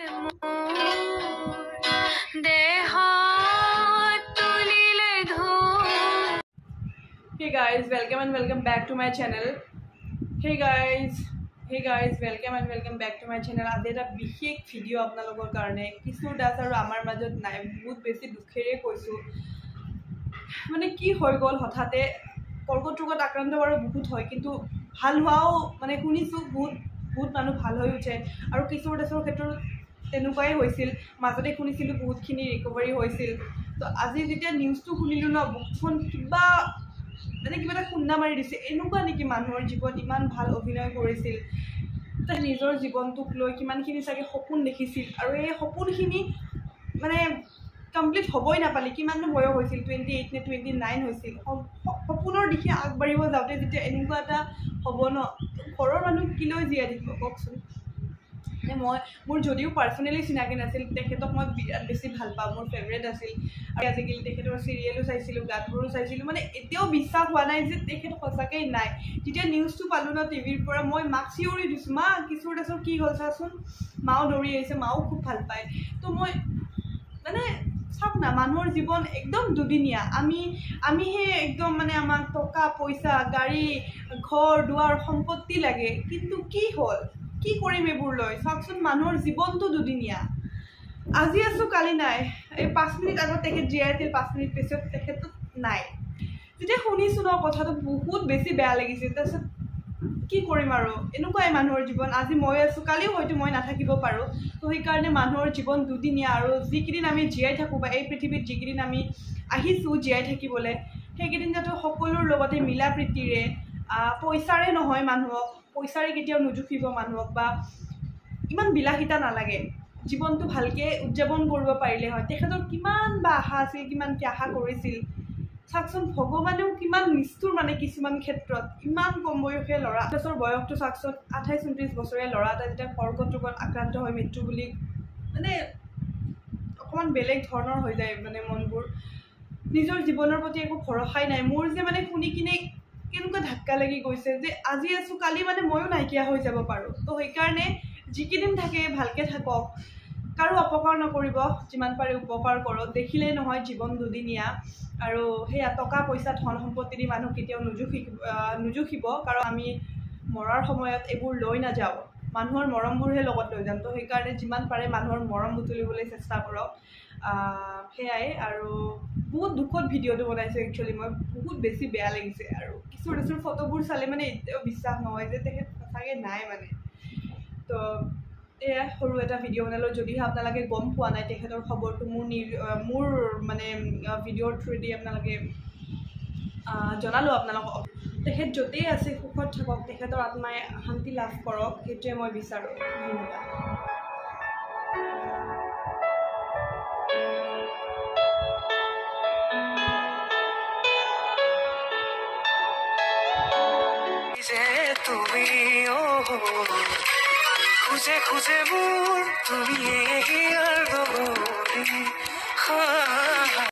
এটা বিশেষ ভিডিঅ' আপোনালোকৰ কাৰণে। কিশোৰ দাস আৰু আমাৰ মাজত নাই বহুত বেছি দুখেৰে কৈছোঁ। মানে কি হৈ গ'ল হঠাতে কৰ্কট ৰোগত আক্ৰান্ত বাৰু বহুত হয় কিন্তু ভাল হোৱাও মানে শুনিছোঁ বহুত বহুত মানুহ ভাল হৈ উঠে। আৰু কিশোৰ দাসৰ ক্ষেত্ৰত তেনেকুৱাই হৈছিল। মাজতে শুনিছিলোঁ বহুতখিনি ৰিকভাৰী হৈছিল। তো আজি যেতিয়া নিউজটো শুনিলোঁ ন বুকখন কিবা মানে কিবা এটা খুন্দা মাৰি দিছে। এনেকুৱা নেকি মানুহৰ জীৱন ইমান ভাল অভিনয় কৰিছিল। তাই নিজৰ জীৱনটোক লৈ কিমানখিনি চাগে সপোন দেখিছিল। আৰু এই সপোনখিনি মানে কমপ্লিট হ'বই নাপালে। কিমাননো বয়স হৈছিল টুৱেণ্টি এইট নে টুৱেণ্টি নাইন হৈছিল সপোনৰ দিশে আগবাঢ়িব যাওঁতে যেতিয়া এনেকুৱা এটা হ'ব ন ঘৰৰ মানুহ কি লৈ জীয়াই থাকিব কওকচোন? মানে মই মোৰ যদিও পাৰ্চনেলি চিনাকি নাছিল তেখেতক মই বিৰাট বেছি ভাল পাওঁ মোৰ ফেভৰেট আছিল। আৰু আজিকালি তেখেতৰ চিৰিয়েলো চাইছিলোঁ গানবোৰো চাইছিলোঁ মানে এতিয়াও বিশ্বাস হোৱা নাই যে তেখেত সঁচাকৈ নাই। যেতিয়া নিউজটো পালোঁ ন টিভিৰ পৰা মই মাক চিঞৰি দিছোঁ মা কিশোৰ দাসৰ কি হ'ল চাচোন? মাও দৌৰি আহিছে মাও খুব ভাল পায়। তো মই মানে চাওক না মানুহৰ জীৱন একদম দুদিনীয়া। আমি আমিহে একদম মানে আমাক টকা পইচা গাড়ী ঘৰ দুৱাৰ সম্পত্তি লাগে কিন্তু কি হ'ল? কি কৰিম এইবোৰ লৈ? চাওকচোন মানুহৰ জীৱনটো দুদিনীয়া। আজি আছোঁ কালি নাই। এই পাঁচ মিনিট আগত তেখেত জীয়াই আছিল পাঁচ মিনিট পিছত তেখেতটো নাই। যেতিয়া শুনিছোঁ ন কথাটো বহুত বেছি বেয়া লাগিছিল তাৰপিছত কি কৰিম আৰু? এনেকুৱাই মানুহৰ জীৱন। আজি মই আছোঁ কালিও হয়তো মই নাথাকিব পাৰোঁ। তো সেইকাৰণে মানুহৰ জীৱন দুদিনীয়া আৰু যিকেইদিন আমি জীয়াই থাকোঁ বা এই পৃথিৱীত যিকেইদিন আমি আহিছোঁ জীয়াই থাকিবলৈ সেইকেইদিন যাতে সকলোৰ লগতে মিলা প্ৰীতিৰে পইচাৰে নহয় মানুহক পইচাৰে কেতিয়াও নুজুখিব মানুহক বা ইমান বিলাসিতা নালাগে। জীৱনটো ভালকৈ উদযাপন কৰিব পাৰিলে হয়। তেখেতৰ কিমান বা আশা আছিল কিমান কি আশা কৰিছিল। চাওকচোন ভগৱানেও কিমান নিষ্ঠুৰ মানে কিছুমান ক্ষেত্ৰত। ইমান কম বয়সীয়া ল'ৰা বছৰ বয়সটো চাওকচোন আঠাইছ ঊনত্ৰিছ বছৰীয়া ল'ৰা এটা যেতিয়া কৰ্কট ৰোগত আক্ৰান্ত হয় মৃত্যু বুলি মানে অকণমান বেলেগ ধৰণৰ হৈ যায় মানে মনবোৰ। নিজৰ জীৱনৰ প্ৰতি একো ভৰসাই নাই। মোৰ যে মানে শুনি কিনে কেনেকুৱা ধাক্কা লাগি গৈছে যে আজি আছোঁ কালি মানে ময়ো নাইকিয়া হৈ যাব পাৰোঁ। তো সেইকাৰণে যিকেইদিন থাকে ভালকৈ থাকক। কাৰো অপকাৰ নকৰিব যিমান পাৰে উপকাৰ কৰক। দেখিলেই নহয় জীৱন দুদিনীয়া। আৰু সেয়া টকা পইচা ধন সম্পত্তি দি মানুহ কেতিয়াও নুজুখি নুজুখিব। কাৰণ আমি মৰাৰ সময়ত এইবোৰ লৈ নাযাওঁ। মানুহৰ মৰমবোৰহে লগত লৈ যাম। তো সেইকাৰণে যিমান পাৰে মানুহৰ মৰম বুটলিবলৈ চেষ্টা কৰক। সেয়াই আৰু বহুত দুখত ভিডিঅ'টো বনাইছোঁ একচুৱেলি মই বহুত বেছি বেয়া লাগিছে আৰু কিশোৰ দাসৰ ফটোবোৰ চালে মানে এতিয়াও বিশ্বাস নহয় যে তেখেত সঁচাকৈ নাই মানে। তো এয়া সৰু এটা ভিডিঅ' বনালোঁ যদিহে আপোনালোকে গম পোৱা নাই তেখেতৰ খবৰটো মোৰ নি মোৰ মানে ভিডিঅ'ৰ থ্ৰুৱেদি আপোনালোকে জনালোঁ আপোনালোকক। তেখেত য'তেই আছে, সুখত থাকক, তেখেতৰ আত্মাই শান্তি লাভ কৰক, সেইটোৱে মই বিচাৰোঁ। ধন্যবাদ। তুমি খুঁজে খুঁজে মোৰ তুমি